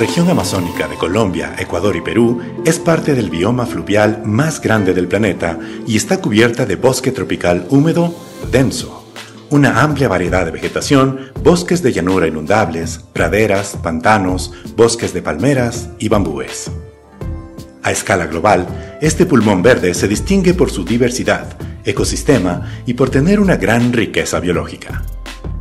región amazónica de Colombia, Ecuador y Perú es parte del bioma fluvial más grande del planeta y está cubierta de bosque tropical húmedo denso, una amplia variedad de vegetación, bosques de llanura inundables, praderas, pantanos, bosques de palmeras y bambúes. A escala global, este pulmón verde se distingue por su diversidad, ecosistema y por tener una gran riqueza biológica.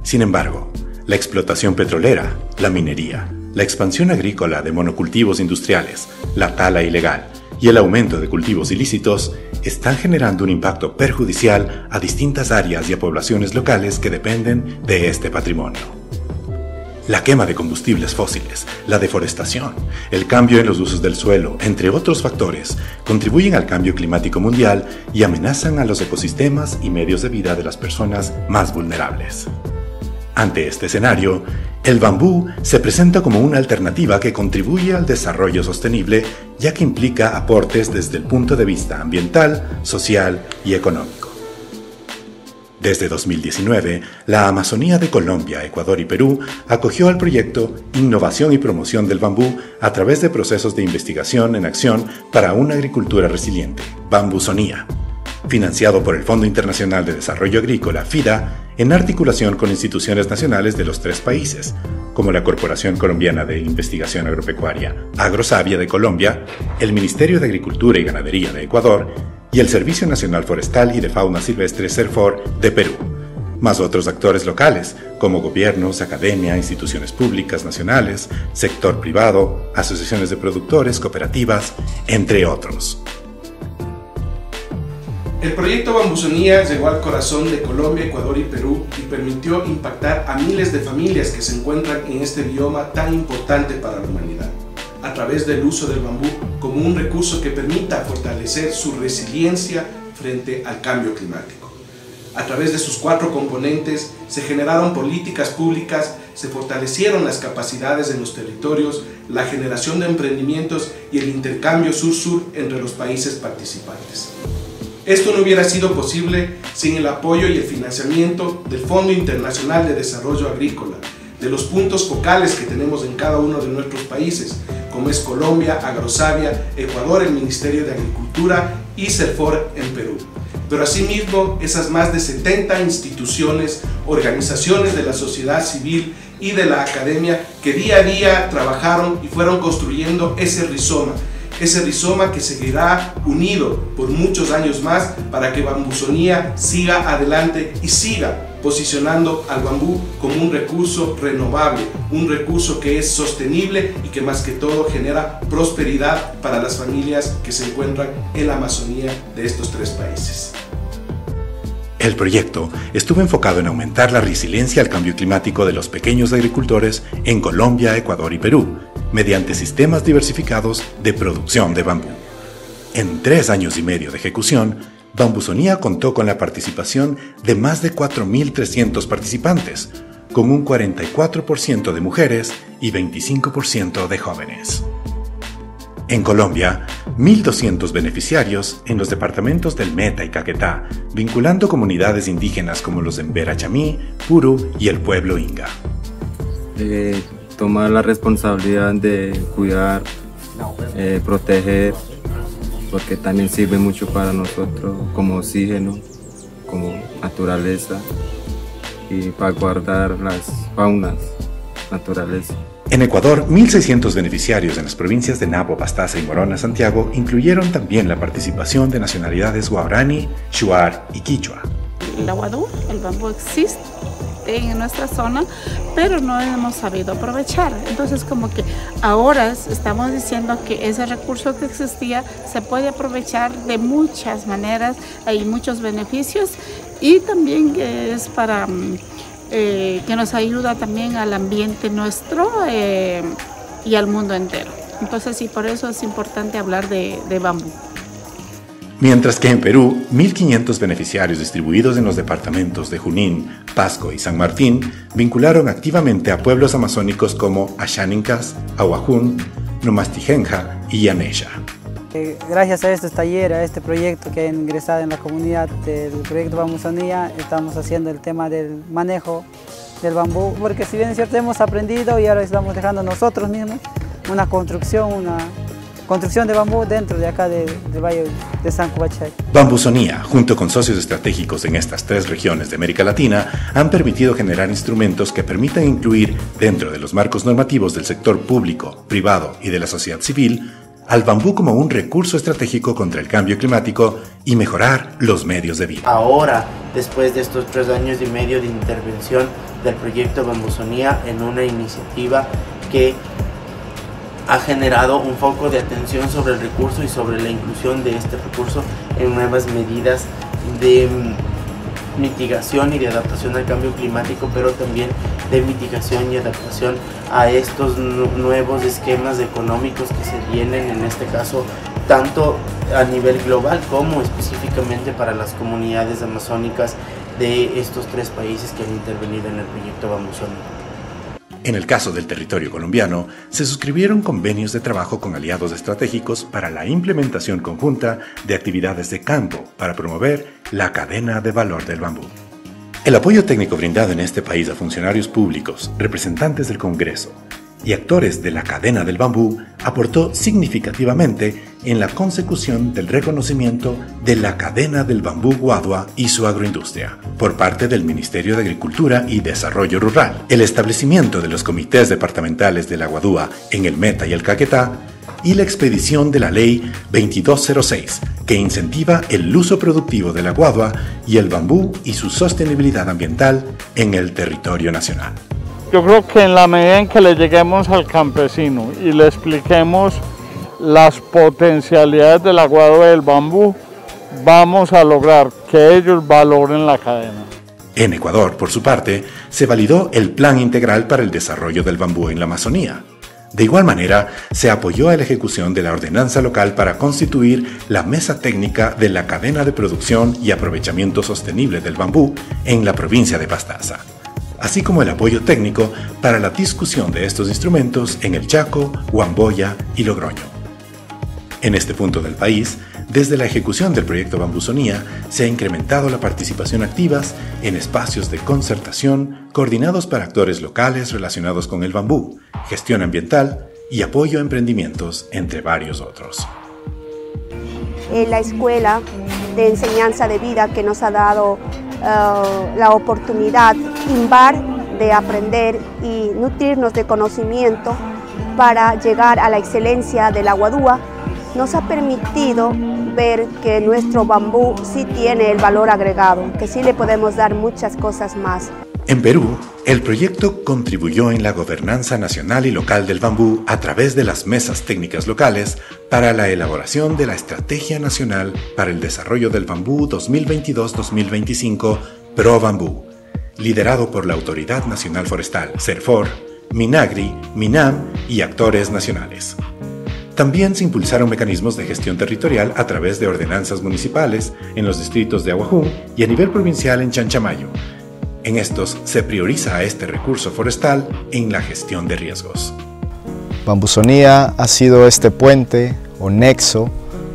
Sin embargo, la explotación petrolera, la minería, la expansión agrícola de monocultivos industriales, la tala ilegal y el aumento de cultivos ilícitos están generando un impacto perjudicial a distintas áreas y a poblaciones locales que dependen de este patrimonio. La quema de combustibles fósiles, la deforestación, el cambio en los usos del suelo, entre otros factores, contribuyen al cambio climático mundial y amenazan a los ecosistemas y medios de vida de las personas más vulnerables. Ante este escenario, el bambú se presenta como una alternativa que contribuye al desarrollo sostenible ya que implica aportes desde el punto de vista ambiental, social y económico. Desde 2019, la Amazonía de Colombia, Ecuador y Perú acogió al proyecto Innovación y Promoción del Bambú a través de procesos de investigación en acción para una agricultura resiliente, Bambusonía, financiado por el Fondo Internacional de Desarrollo Agrícola, FIDA, en articulación con instituciones nacionales de los tres países, como la Corporación Colombiana de Investigación Agropecuaria, Agrosavia de Colombia, el Ministerio de Agricultura y Ganadería de Ecuador y el Servicio Nacional Forestal y de Fauna Silvestre CERFOR de Perú, más otros actores locales, como gobiernos, academia, instituciones públicas nacionales, sector privado, asociaciones de productores, cooperativas, entre otros. El proyecto Bambusonía llegó al corazón de Colombia, Ecuador y Perú y permitió impactar a miles de familias que se encuentran en este bioma tan importante para la humanidad, a través del uso del bambú como un recurso que permita fortalecer su resiliencia frente al cambio climático. A través de sus cuatro componentes se generaron políticas públicas, se fortalecieron las capacidades en los territorios, la generación de emprendimientos y el intercambio sur-sur entre los países participantes. Esto no hubiera sido posible sin el apoyo y el financiamiento del Fondo Internacional de Desarrollo Agrícola, de los puntos focales que tenemos en cada uno de nuestros países, como es Colombia, Agrosavia, Ecuador, el Ministerio de Agricultura y CERFOR en Perú. Pero asimismo, esas más de 70 instituciones, organizaciones de la sociedad civil y de la academia que día a día trabajaron y fueron construyendo ese rizoma, ese rizoma que seguirá unido por muchos años más para que Bambusonía siga adelante y siga posicionando al bambú como un recurso renovable, un recurso que es sostenible y que más que todo genera prosperidad para las familias que se encuentran en la Amazonía de estos tres países. El proyecto estuvo enfocado en aumentar la resiliencia al cambio climático de los pequeños agricultores en Colombia, Ecuador y Perú, mediante sistemas diversificados de producción de bambú. En tres años y medio de ejecución, Bambusonía contó con la participación de más de 4.300 participantes, con un 44% de mujeres y 25% de jóvenes. En Colombia, 1.200 beneficiarios en los departamentos del Meta y Caquetá, vinculando comunidades indígenas como los de Chamí, Puru y el pueblo Inga. Eh, tomar la responsabilidad de cuidar, eh, proteger, porque también sirve mucho para nosotros como oxígeno, como naturaleza y para guardar las faunas, naturaleza. En Ecuador, 1.600 beneficiarios en las provincias de Napo, Pastaza y Morona, Santiago, incluyeron también la participación de nacionalidades guarani, shuar y quichua. El aguadú, el bambú existe en nuestra zona, pero no hemos sabido aprovechar. Entonces como que ahora estamos diciendo que ese recurso que existía se puede aprovechar de muchas maneras, hay muchos beneficios y también es para mm, eh, que nos ayuda también al ambiente nuestro eh, y al mundo entero. Entonces sí, por eso es importante hablar de bambú. Mientras que en Perú, 1.500 beneficiarios distribuidos en los departamentos de Junín, Pasco y San Martín vincularon activamente a pueblos amazónicos como Ashánincas, Aguajún, Nomastijenja y Yanesha. Eh, gracias a estos talleres, a este proyecto que ha ingresado en la comunidad del proyecto Bambusonía, estamos haciendo el tema del manejo del bambú, porque si bien es cierto hemos aprendido y ahora estamos dejando nosotros mismos una construcción, una construcción de bambú dentro de acá del Valle de San Cubachay. Bambusonía, junto con socios estratégicos en estas tres regiones de América Latina, han permitido generar instrumentos que permitan incluir dentro de los marcos normativos del sector público, privado y de la sociedad civil al bambú como un recurso estratégico contra el cambio climático y mejorar los medios de vida. Ahora, después de estos tres años y medio de intervención del proyecto Bambusonía en una iniciativa que ha generado un foco de atención sobre el recurso y sobre la inclusión de este recurso en nuevas medidas de mm, mitigación y de adaptación al cambio climático, pero también de mitigación y adaptación a estos nuevos esquemas económicos que se vienen, en este caso, tanto a nivel global como específicamente para las comunidades amazónicas de estos tres países que han intervenido en el proyecto Bambusónico. En el caso del territorio colombiano, se suscribieron convenios de trabajo con aliados estratégicos para la implementación conjunta de actividades de campo para promover la cadena de valor del bambú. El apoyo técnico brindado en este país a funcionarios públicos, representantes del Congreso, y actores de la cadena del bambú aportó significativamente en la consecución del reconocimiento de la cadena del bambú guadua y su agroindustria por parte del Ministerio de Agricultura y Desarrollo Rural, el establecimiento de los comités departamentales de la guadúa en el Meta y el Caquetá y la expedición de la Ley 2206, que incentiva el uso productivo de la guadua y el bambú y su sostenibilidad ambiental en el territorio nacional. Yo creo que en la medida en que le lleguemos al campesino y le expliquemos las potencialidades del aguado del bambú, vamos a lograr que ellos valoren la cadena. En Ecuador, por su parte, se validó el Plan Integral para el Desarrollo del Bambú en la Amazonía. De igual manera, se apoyó a la ejecución de la ordenanza local para constituir la mesa técnica de la cadena de producción y aprovechamiento sostenible del bambú en la provincia de Pastaza así como el apoyo técnico para la discusión de estos instrumentos en el Chaco, Huamboya y Logroño. En este punto del país, desde la ejecución del proyecto Bambusonía, se ha incrementado la participación activas en espacios de concertación coordinados para actores locales relacionados con el bambú, gestión ambiental y apoyo a emprendimientos, entre varios otros. En la escuela de enseñanza de vida que nos ha dado eh, la oportunidad imbar de aprender y nutrirnos de conocimiento para llegar a la excelencia de la guadúa, nos ha permitido ver que nuestro bambú sí tiene el valor agregado, que sí le podemos dar muchas cosas más. En Perú, el proyecto contribuyó en la gobernanza nacional y local del bambú a través de las mesas técnicas locales para la elaboración de la Estrategia Nacional para el Desarrollo del Bambú 2022-2025 Pro Bambú, liderado por la Autoridad Nacional Forestal, CERFOR, Minagri, MINAM y actores nacionales. También se impulsaron mecanismos de gestión territorial a través de ordenanzas municipales en los distritos de Aguajún y a nivel provincial en Chanchamayo, en estos se prioriza a este recurso forestal en la gestión de riesgos. Bambusonía ha sido este puente o nexo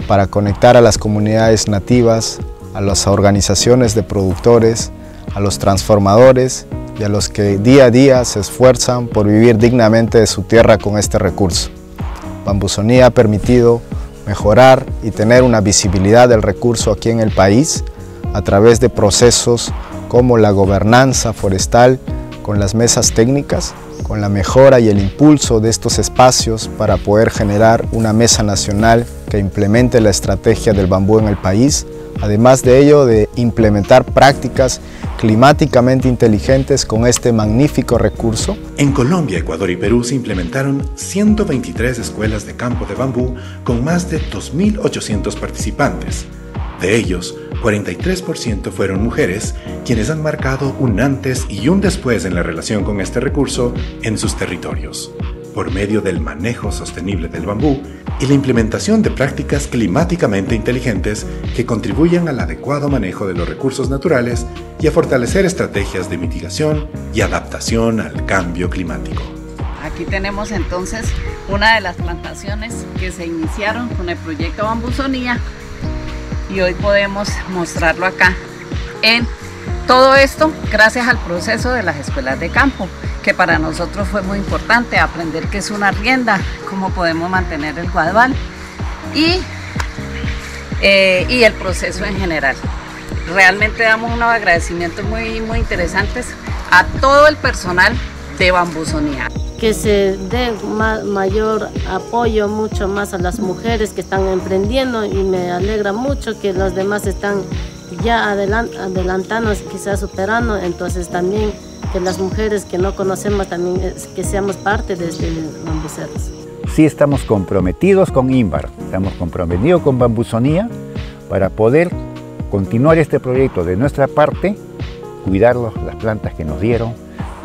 para conectar a las comunidades nativas, a las organizaciones de productores, a los transformadores y a los que día a día se esfuerzan por vivir dignamente de su tierra con este recurso. Bambusonía ha permitido mejorar y tener una visibilidad del recurso aquí en el país a través de procesos como la gobernanza forestal con las mesas técnicas, con la mejora y el impulso de estos espacios para poder generar una mesa nacional que implemente la estrategia del bambú en el país, además de ello de implementar prácticas climáticamente inteligentes con este magnífico recurso. En Colombia, Ecuador y Perú se implementaron 123 escuelas de campo de bambú con más de 2.800 participantes. De ellos, 43% fueron mujeres, quienes han marcado un antes y un después en la relación con este recurso en sus territorios, por medio del manejo sostenible del bambú y la implementación de prácticas climáticamente inteligentes que contribuyan al adecuado manejo de los recursos naturales y a fortalecer estrategias de mitigación y adaptación al cambio climático. Aquí tenemos entonces una de las plantaciones que se iniciaron con el proyecto Bambusonía y hoy podemos mostrarlo acá en todo esto gracias al proceso de las escuelas de campo que para nosotros fue muy importante aprender qué es una rienda, cómo podemos mantener el guadal y, eh, y el proceso en general. Realmente damos unos agradecimientos muy, muy interesantes a todo el personal de Bambusonía. Que se dé mayor apoyo mucho más a las mujeres que están emprendiendo y me alegra mucho que los demás están ya adelant adelantando, quizás superando, entonces también que las mujeres que no conocemos también que seamos parte de este Bambuceros. Sí estamos comprometidos con INVAR, estamos comprometidos con Bambusonía para poder continuar este proyecto de nuestra parte, cuidar las plantas que nos dieron,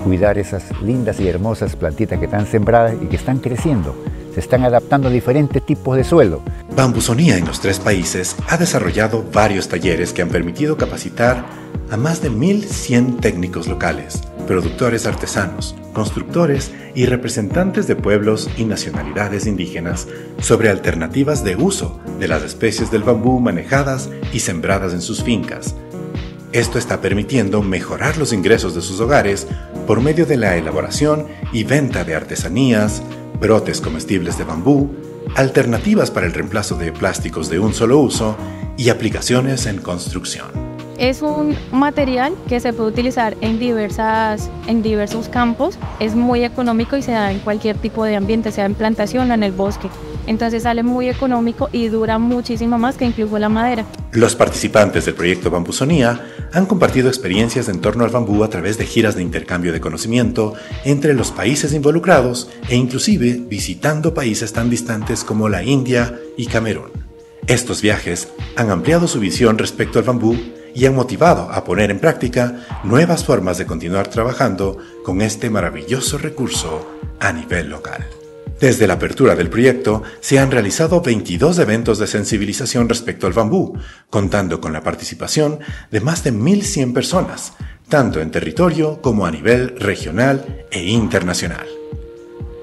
cuidar esas lindas y hermosas plantitas que están sembradas y que están creciendo. Se están adaptando a diferentes tipos de suelo. Bambusonía en los tres países ha desarrollado varios talleres que han permitido capacitar a más de 1.100 técnicos locales, productores artesanos, constructores y representantes de pueblos y nacionalidades indígenas sobre alternativas de uso de las especies del bambú manejadas y sembradas en sus fincas. Esto está permitiendo mejorar los ingresos de sus hogares por medio de la elaboración y venta de artesanías, brotes comestibles de bambú, alternativas para el reemplazo de plásticos de un solo uso y aplicaciones en construcción. Es un material que se puede utilizar en, diversas, en diversos campos, es muy económico y se da en cualquier tipo de ambiente, sea en plantación o en el bosque. Entonces sale muy económico y dura muchísimo más que incluso la madera. Los participantes del proyecto Bambusonía han compartido experiencias en torno al bambú a través de giras de intercambio de conocimiento entre los países involucrados e inclusive visitando países tan distantes como la India y Camerún. Estos viajes han ampliado su visión respecto al bambú y han motivado a poner en práctica nuevas formas de continuar trabajando con este maravilloso recurso a nivel local. Desde la apertura del proyecto se han realizado 22 eventos de sensibilización respecto al bambú, contando con la participación de más de 1.100 personas, tanto en territorio como a nivel regional e internacional.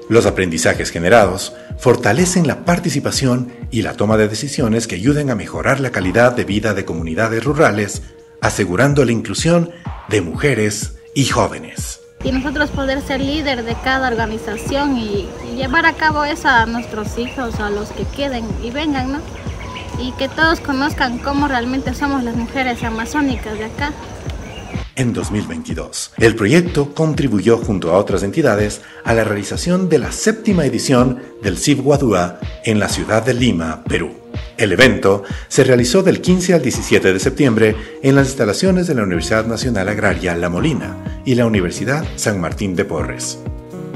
Los aprendizajes generados fortalecen la participación y la toma de decisiones que ayuden a mejorar la calidad de vida de comunidades rurales, asegurando la inclusión de mujeres y jóvenes. Y nosotros poder ser líder de cada organización y, llevar a cabo eso a nuestros hijos, a los que queden y vengan, ¿no? Y que todos conozcan cómo realmente somos las mujeres amazónicas de acá en 2022. El proyecto contribuyó junto a otras entidades a la realización de la séptima edición del CIV Guadúa en la ciudad de Lima, Perú. El evento se realizó del 15 al 17 de septiembre en las instalaciones de la Universidad Nacional Agraria La Molina y la Universidad San Martín de Porres.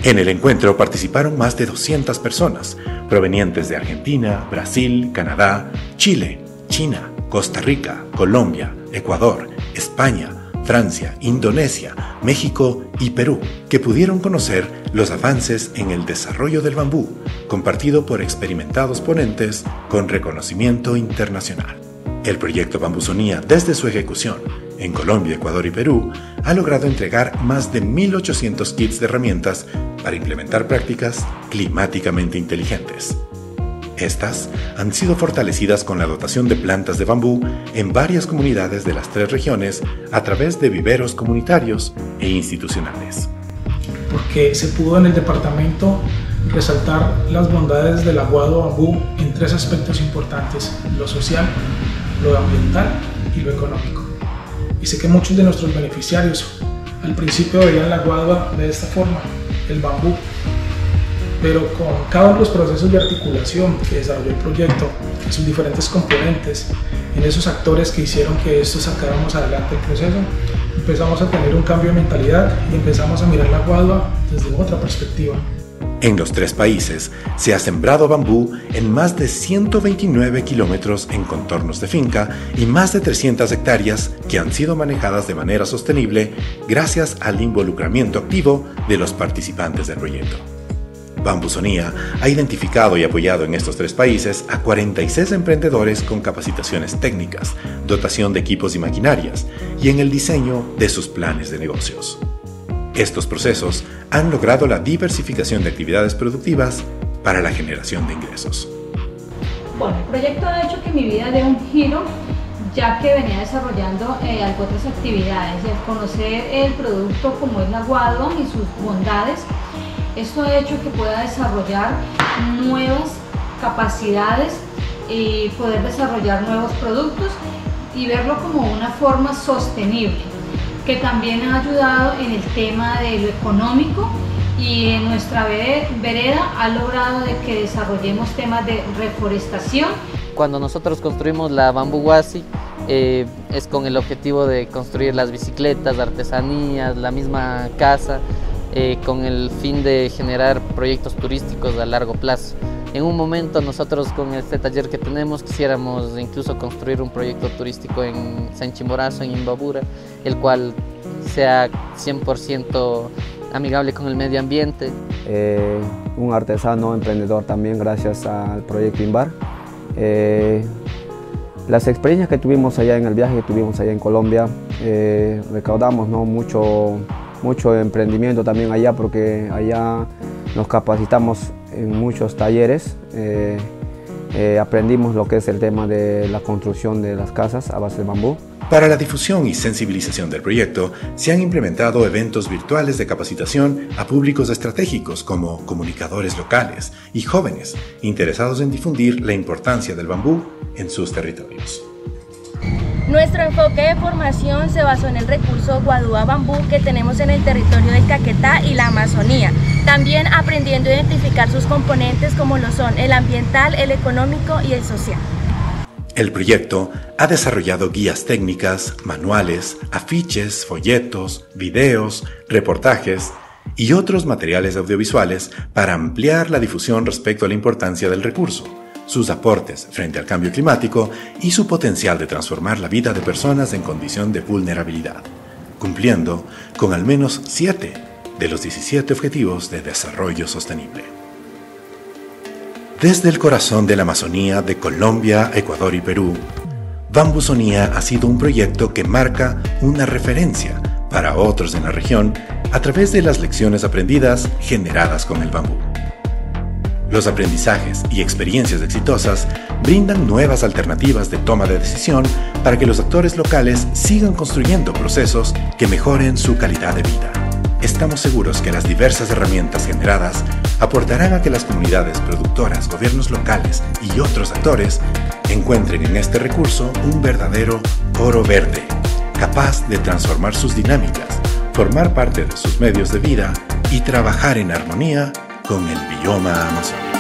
En el encuentro participaron más de 200 personas, provenientes de Argentina, Brasil, Canadá, Chile, China, Costa Rica, Colombia, Ecuador, España, Francia, Indonesia, México y Perú, que pudieron conocer los avances en el desarrollo del bambú, compartido por experimentados ponentes con reconocimiento internacional. El proyecto Bambusonía, desde su ejecución en Colombia, Ecuador y Perú, ha logrado entregar más de 1.800 kits de herramientas para implementar prácticas climáticamente inteligentes. Estas han sido fortalecidas con la dotación de plantas de bambú en varias comunidades de las tres regiones a través de viveros comunitarios e institucionales. Porque se pudo en el departamento resaltar las bondades del aguado bambú en tres aspectos importantes, lo social, lo ambiental y lo económico. Y sé que muchos de nuestros beneficiarios al principio veían la aguado de esta forma, el bambú pero con cada uno de los procesos de articulación que desarrolló el proyecto, sus diferentes componentes, en esos actores que hicieron que esto sacáramos adelante el proceso, empezamos a tener un cambio de mentalidad y empezamos a mirar la guadua desde otra perspectiva. En los tres países se ha sembrado bambú en más de 129 kilómetros en contornos de finca y más de 300 hectáreas que han sido manejadas de manera sostenible gracias al involucramiento activo de los participantes del proyecto. Bambusonía ha identificado y apoyado en estos tres países a 46 emprendedores con capacitaciones técnicas, dotación de equipos y maquinarias y en el diseño de sus planes de negocios. Estos procesos han logrado la diversificación de actividades productivas para la generación de ingresos. Bueno, el proyecto ha hecho que mi vida dé un giro ya que venía desarrollando eh, otras actividades al conocer el producto como es la guadua y sus bondades, esto ha hecho que pueda desarrollar nuevas capacidades y poder desarrollar nuevos productos y verlo como una forma sostenible, que también ha ayudado en el tema de lo económico y en nuestra vereda ha logrado de que desarrollemos temas de reforestación. Cuando nosotros construimos la Bambú eh, es con el objetivo de construir las bicicletas, artesanías, la misma casa, eh, con el fin de generar proyectos turísticos a largo plazo. En un momento nosotros con este taller que tenemos quisiéramos incluso construir un proyecto turístico en San Chimborazo, en Imbabura, el cual sea 100% amigable con el medio ambiente. Eh, un artesano emprendedor también gracias al proyecto INVAR. Eh, las experiencias que tuvimos allá en el viaje que tuvimos allá en Colombia, eh, recaudamos ¿no? mucho, mucho emprendimiento también allá porque allá nos capacitamos en muchos talleres. Eh, eh, aprendimos lo que es el tema de la construcción de las casas a base de bambú. Para la difusión y sensibilización del proyecto, se han implementado eventos virtuales de capacitación a públicos estratégicos como comunicadores locales y jóvenes interesados en difundir la importancia del bambú en sus territorios. Nuestro enfoque de formación se basó en el recurso Guadúa Bambú que tenemos en el territorio de Caquetá y la Amazonía. También aprendiendo a identificar sus componentes como lo son el ambiental, el económico y el social. El proyecto ha desarrollado guías técnicas, manuales, afiches, folletos, videos, reportajes y otros materiales audiovisuales para ampliar la difusión respecto a la importancia del recurso sus aportes frente al cambio climático y su potencial de transformar la vida de personas en condición de vulnerabilidad, cumpliendo con al menos 7 de los 17 Objetivos de Desarrollo Sostenible. Desde el corazón de la Amazonía de Colombia, Ecuador y Perú, Bambusonía ha sido un proyecto que marca una referencia para otros en la región a través de las lecciones aprendidas generadas con el bambú. Los aprendizajes y experiencias exitosas brindan nuevas alternativas de toma de decisión para que los actores locales sigan construyendo procesos que mejoren su calidad de vida. Estamos seguros que las diversas herramientas generadas aportarán a que las comunidades productoras, gobiernos locales y otros actores encuentren en este recurso un verdadero oro verde, capaz de transformar sus dinámicas, formar parte de sus medios de vida y trabajar en armonía con el bioma amazónico.